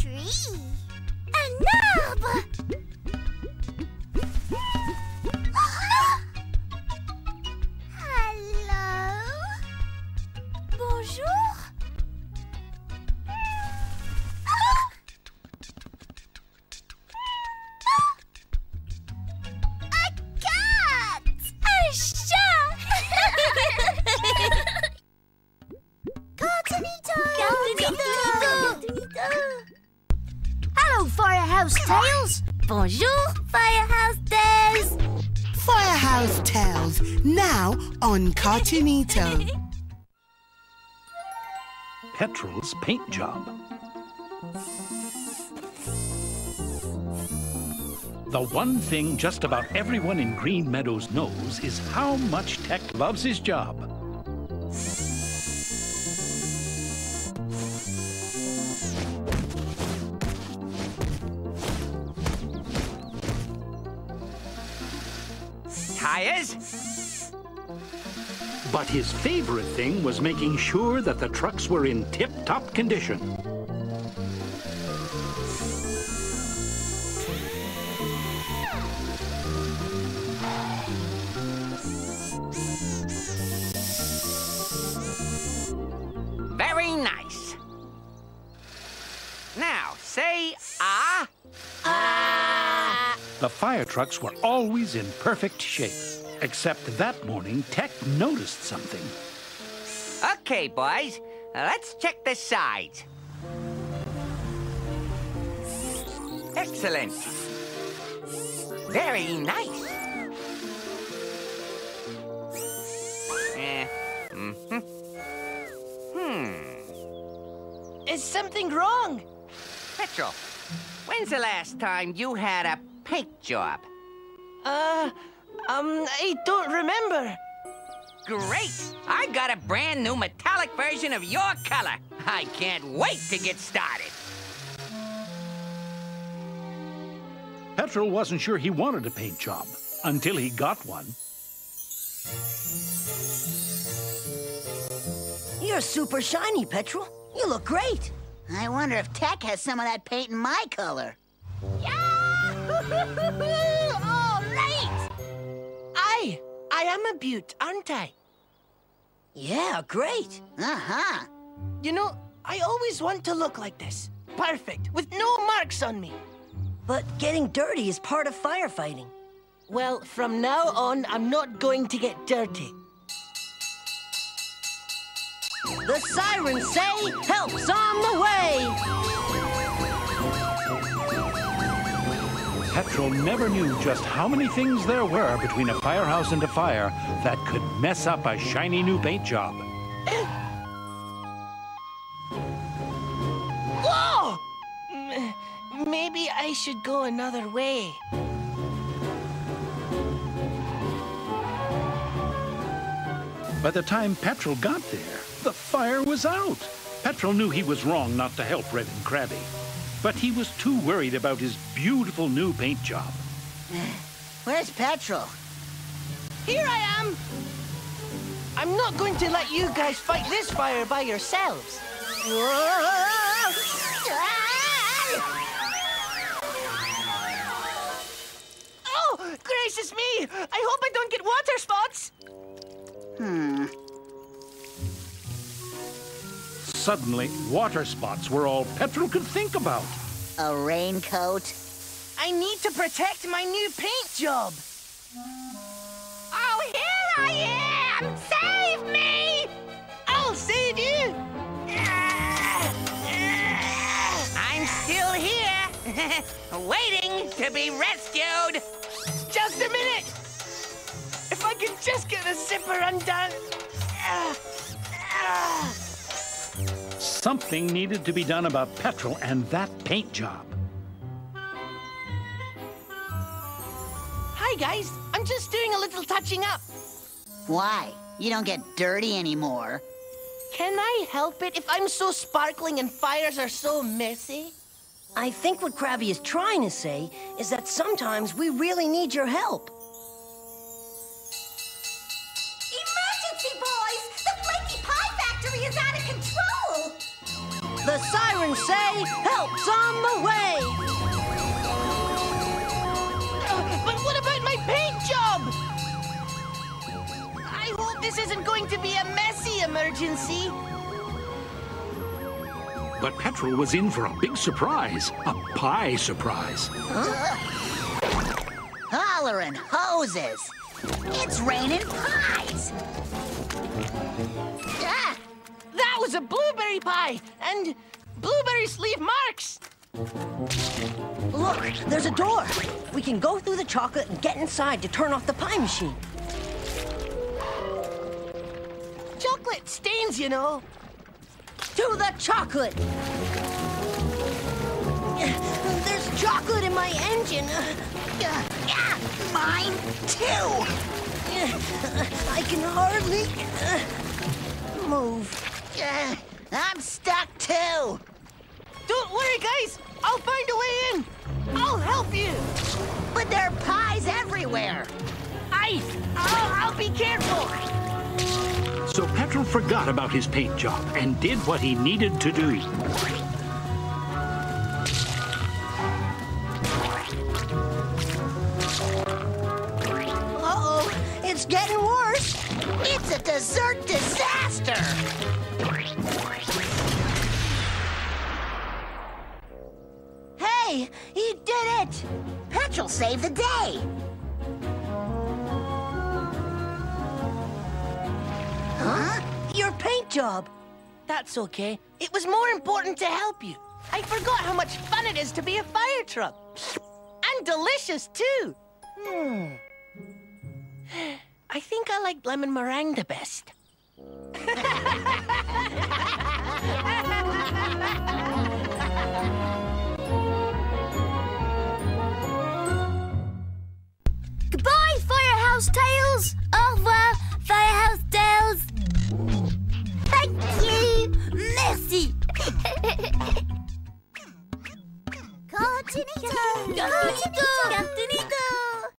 tree. An arbre. Hello. Bonjour. Bonjour, Firehouse Tales. Firehouse Tales, now on Cartoonito. Petrol's paint job. The one thing just about everyone in Green Meadows knows is how much Tech loves his job. Tires? But his favorite thing was making sure that the trucks were in tip-top condition. The fire trucks were always in perfect shape. Except that morning, Tech noticed something. Okay, boys. Let's check the sides. Excellent. Very nice. Eh. hmm Hmm. Is something wrong? Petrol, when's the last time you had a paint job? Uh, um, I don't remember. Great! I got a brand new metallic version of your color. I can't wait to get started. Petrol wasn't sure he wanted a paint job until he got one. You're super shiny, Petrol. You look great. I wonder if Tech has some of that paint in my color. All right! I, I am a beaut, aren't I? Yeah, great. Uh-huh. You know, I always want to look like this. Perfect, with no marks on me. But getting dirty is part of firefighting. Well, from now on, I'm not going to get dirty. The sirens say help's on the way. Petrol never knew just how many things there were between a firehouse and a fire that could mess up a shiny new paint job. Whoa! Maybe I should go another way. By the time Petrol got there, the fire was out. Petrol knew he was wrong not to help Red and Krabby, but he was too worried about his beautiful new paint job. Where's Petrol? Here I am! I'm not going to let you guys fight this fire by yourselves. Oh, gracious me! I hope I don't get water spots! Hmm. Suddenly, water spots were all Petrol could think about. A raincoat? I need to protect my new paint job. Oh, here I am! Save me! I'll save you! I'm still here, waiting to be rescued. Just a minute! If I can just get the zipper undone. Ah, ah. Something needed to be done about Petrol and that paint job. Hi, guys. I'm just doing a little touching up. Why? You don't get dirty anymore. Can I help it if I'm so sparkling and fires are so messy? I think what Krabby is trying to say is that sometimes we really need your help. The sirens say help's on the way. Uh, but what about my paint job? I hope this isn't going to be a messy emergency. But Petrol was in for a big surprise. A pie surprise. Hollering hoses. It's raining pies. Ah, That was a blueberry pie, and blueberries leave marks. Look, there's a door. We can go through the chocolate and get inside to turn off the pie machine. Chocolate stains, you know. To the chocolate! There's chocolate in my engine. mine too. I can hardly move. Ah, I'm stuck too. Don't worry, guys. I'll find a way in. I'll help you. But there are pies everywhere. I, I'll, I'll be careful. So Petrol forgot about his paint job and did what he needed to do. Uh-oh, it's getting worse. It's a dessert disaster. Saved the day. Huh? Your paint job. That's okay. It was more important to help you. I forgot how much fun it is to be a fire truck. And delicious, too. Hmm. I think I like lemon meringue the best. Firehouse Tales. Au revoir, Firehouse Tales. Thank you. Merci. Cartoonito. Cartoonito. Cartoonito.